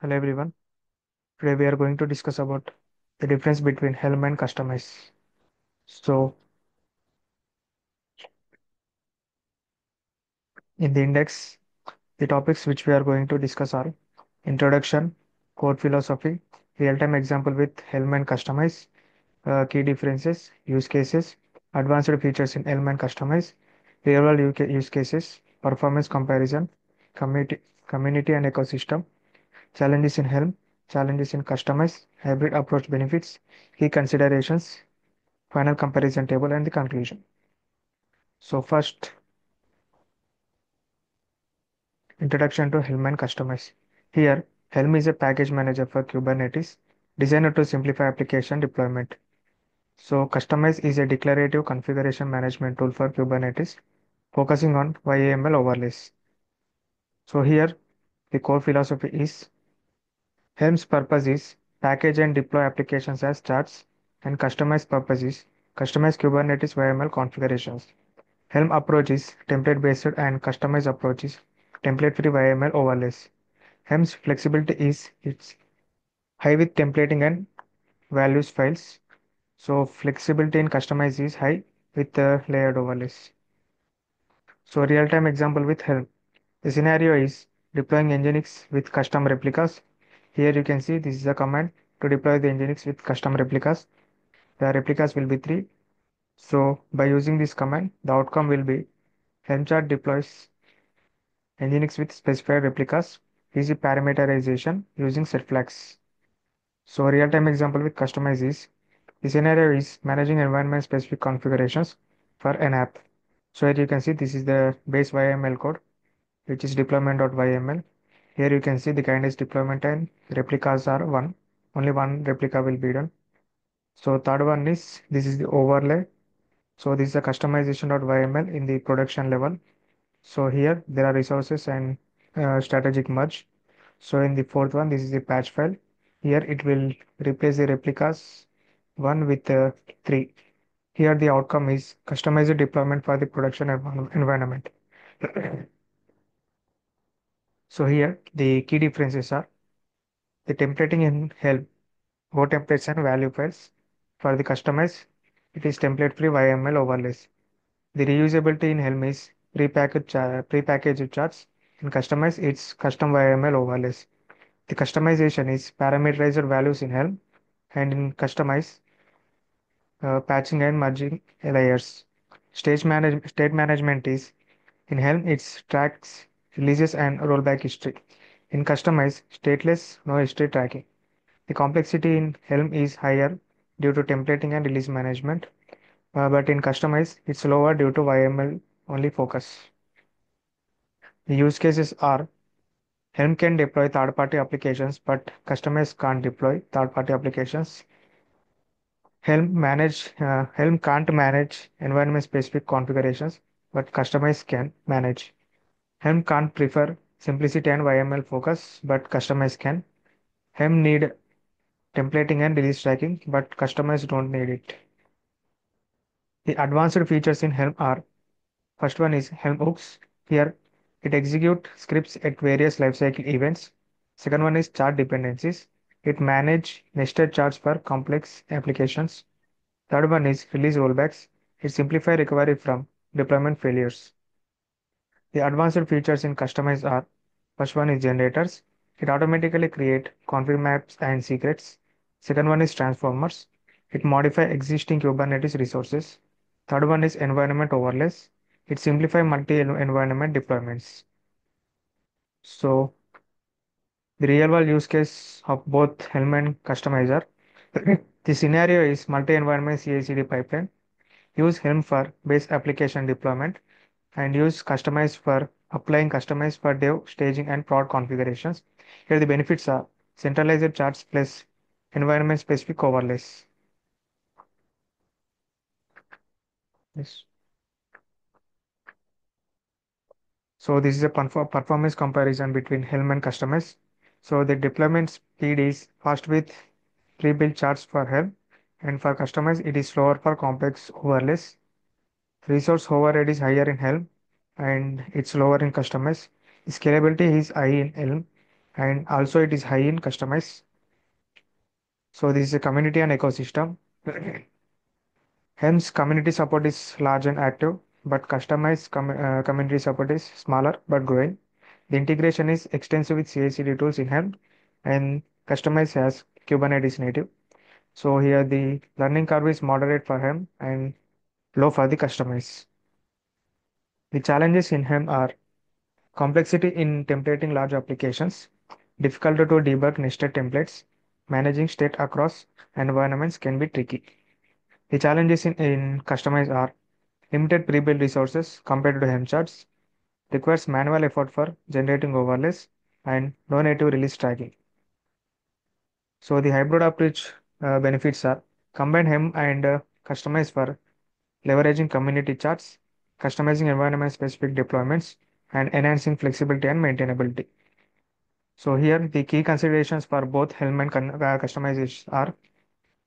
Hello everyone. Today we are going to discuss about the difference between Helm and Kustomize. So in the index, the topics which we are going to discuss are introduction, core philosophy, real-time example with Helm and Kustomize, uh, key differences, use cases, advanced features in Helm and Kustomize, real-world use cases, performance comparison, community, community and ecosystem, challenges in Helm, challenges in Kustomize, hybrid approach benefits, key considerations, final comparison table and the conclusion. So first, introduction to Helm and Kustomize. Here, Helm is a package manager for Kubernetes designed to simplify application deployment. So Kustomize is a declarative configuration management tool for Kubernetes focusing on YAML overlays. So here, the core philosophy is Helm's purpose is package and deploy applications as charts and Kustomize purposes, customize Kubernetes YAML configurations. Helm approach is template-based and customized approaches, template-free YAML overlays. Helm's flexibility is it's high with templating and values files. So flexibility in Kustomize is high with the layered overlays. So real-time example with Helm. The scenario is deploying Nginx with custom replicas. Here you can see this is a command to deploy the Nginx with custom replicas. The replicas will be three. So by using this command, the outcome will be Helm chart deploys Nginx with specified replicas, easy parameterization using set flags. So real-time example with Kustomize is the scenario is managing environment specific configurations for an app. So here you can see this is the base YML code, which is deployment.yml. Here you can see the kind is deployment and replicas are one. Only one replica will be done. So third one is this is the overlay. So this is a kustomization.yml in the production level. So here there are resources and uh, strategic merge. So in the fourth one, this is the patch file. Here it will replace the replicas one with uh, three. Here the outcome is customized deployment for the production environment. So here the key differences are the templating in Helm, Go templates and value files. For the Kustomize, it is template free YML overlays. The reusability in Helm is prepackaged, prepackaged charts. In Kustomize, it's custom YML overlays. The customization is parameterized values in Helm and in Kustomize uh, patching and merging layers. Stage manage state management is in Helm it's tracks, releases and rollback history. In Kustomize, stateless, no history tracking. The complexity in Helm is higher due to templating and release management, uh, but in Kustomize it's lower due to YML only focus. The use cases are Helm can deploy third-party applications, but Kustomize can't deploy third-party applications. Helm manage uh, Helm can't manage environment-specific configurations, but Kustomize can manage. Helm can't prefer simplicity and YML focus, but Kustomize can. Helm need templating and release tracking, but Kustomize don't need it. The advanced features in Helm are first one is Helm hooks. Here it execute scripts at various lifecycle events. Second one is chart dependencies. It manage nested charts for complex applications. Third one is release rollbacks. It simplify recovery from deployment failures. The advanced features in Kustomize are first one is generators. It automatically create config maps and secrets. Second one is transformers. It modify existing Kubernetes resources. Third one is environment overlays. It simplify multi-environment deployments. So the real world use case of both Helm and Customizer. the scenario is multi-environment CI/CD pipeline. Use Helm for base application deployment and use Kustomize for applying Customize for dev, staging, and prod configurations. Here the benefits are centralized charts plus environment specific overlays. Yes. So this is a performance comparison between Helm and Kustomize. So the deployment speed is fast with pre-built charts for Helm and for Kustomize it is slower for complex overlays. Resource overhead is higher in Helm and it's lower in Kustomize. Scalability is high in Helm and also it is high in Kustomize. So this is a community and ecosystem. Hence, community support is large and active, but customized com uh, community support is smaller but growing. The integration is extensive with CI/CD tools in Helm, and customized has Kubernetes native. So here the learning curve is moderate for Helm and low for the customized. The challenges in Helm are complexity in templating large applications, difficulty to debug nested templates, managing state across environments can be tricky. The challenges in, in Kustomize are limited pre-built resources compared to Helm charts, requires manual effort for generating overlays, and no native release tracking. So the hybrid approach uh, benefits are combine Helm and uh, Kustomize for leveraging community charts, customizing environment-specific deployments, and enhancing flexibility and maintainability. So here the key considerations for both Helm and uh, Kustomize are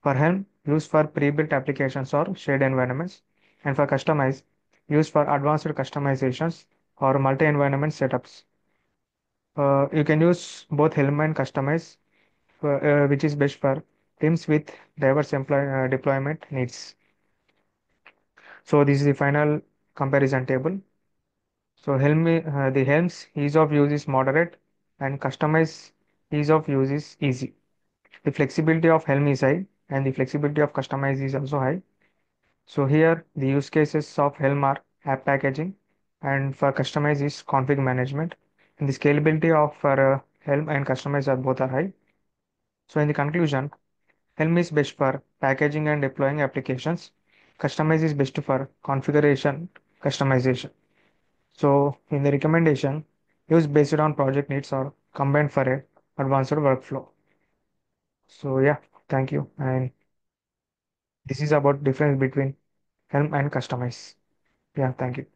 for Helm, used for pre-built applications or shared environments, and for Kustomize, used for advanced customizations or multi-environment setups. Uh, you can use both Helm and Kustomize, uh, which is best for teams with diverse employ, uh, deployment needs. So this is the final comparison table. So Helm, uh, the Helm's ease of use is moderate and Kustomize ease of use is easy. The flexibility of Helm is high and the flexibility of Kustomize is also high. So here the use cases of Helm are app packaging and for Kustomize is config management and the scalability of uh, Helm and Kustomize are both are high. So in the conclusion, Helm is best for packaging and deploying applications. Kustomize is best for configuration customization. So in the recommendation, use based on project needs or combined for a advanced workflow. So yeah, thank you. And this is about difference between Helm and Kustomize. Yeah, thank you.